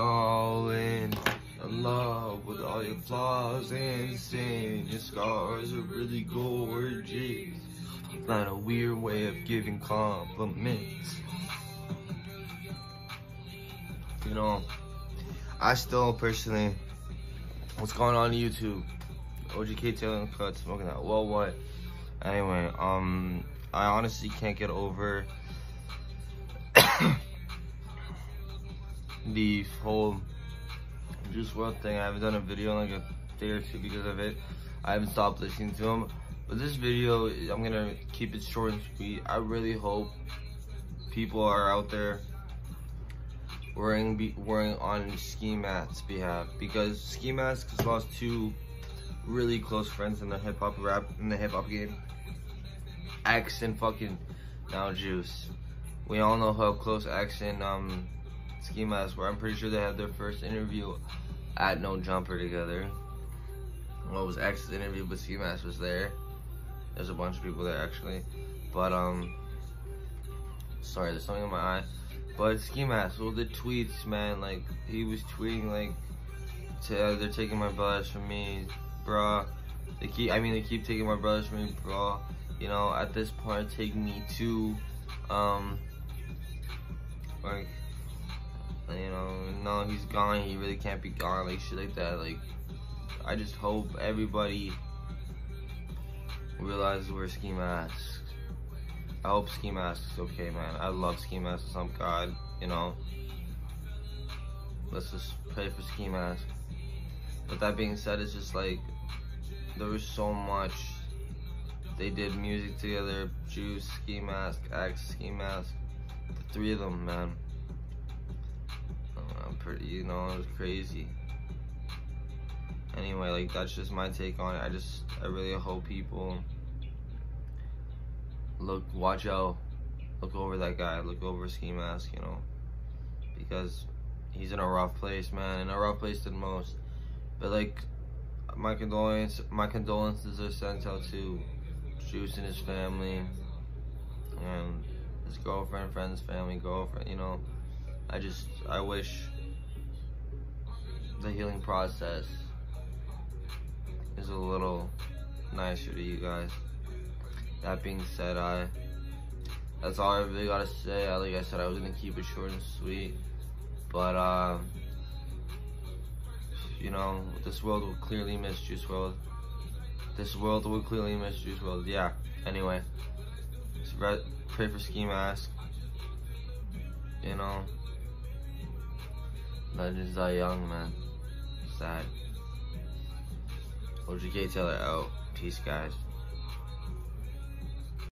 all in. Love with all your flaws and sin. Your scars are really gorgeous. Not a weird way of giving compliments. You know, I still personally, what's going on YouTube? OGK Taylor Cut, smoking that. Well, what? Anyway, um, I honestly can't get over the whole Juice WRLD thing. I haven't done a video in like a day or two because of it. I haven't stopped listening to him. But this video, I'm gonna keep it short and sweet. I really hope people are out there wearing be, wearing on Ski Mask's behalf because Ski Mask has lost two really close friends in the hip hop rap in the hip hop game. X and fucking now Juice. We all know how close X and um Ski Mask where I'm pretty sure they had their first interview at No Jumper together. What was X's interview, but Ski Mask was there. There's a bunch of people there actually, but um, sorry, there's something in my eye. But Ski Mask, well, the tweets, man, like he was tweeting like, uh, they're taking my brothers from me, bruh. They keep, I mean, they keep taking my brothers from me, bro. You know, at this point, take me to, um, like, you know, no, he's gone. He really can't be gone, like shit like that. Like, I just hope everybody realizes we're Ski Mask. I hope Ski Mask is okay, man. I love Ski Mask. Slump God, you know. Let's just pray for Ski Mask. But that being said, it's just like there was so much. They did music together. Juice, Ski Mask, X, Ski Mask. The three of them, man. Pretty, you know, it was crazy. Anyway, like that's just my take on it. I just, I really hope people look, watch out, look over that guy, look over Ski Mask, you know, because he's in a rough place, man, in a rough place than most. But like, my condolences, my condolences are sent out to Juice and his family, and his girlfriend, friends, family, girlfriend. You know, I just, I wish the healing process is a little nicer to you guys. That being said, I that's all I really gotta say. Like I said, I was gonna keep it short and sweet, but uh, you know, this world will clearly miss Juice WRLD. This world will clearly miss Juice WRLD. Yeah. Anyway, pray for Ski Mask. You know, legends die young, man. Sad. OGK Taylor out. Peace, guys.